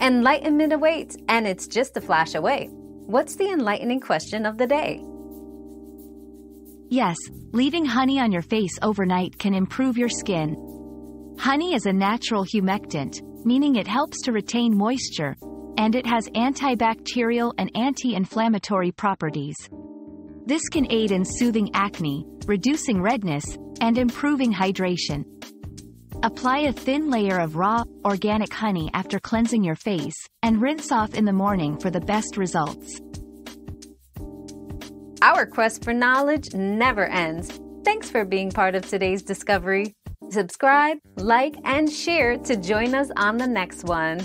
Enlightenment awaits, and it's just a flash away. What's the enlightening question of the day? Yes, leaving honey on your face overnight can improve your skin. Honey is a natural humectant, meaning it helps to retain moisture, and it has antibacterial and anti-inflammatory properties. This can aid in soothing acne, reducing redness, and improving hydration. Apply a thin layer of raw, organic honey after cleansing your face, and rinse off in the morning for the best results. Our quest for knowledge never ends. Thanks for being part of today's discovery. Subscribe, like, and share to join us on the next one.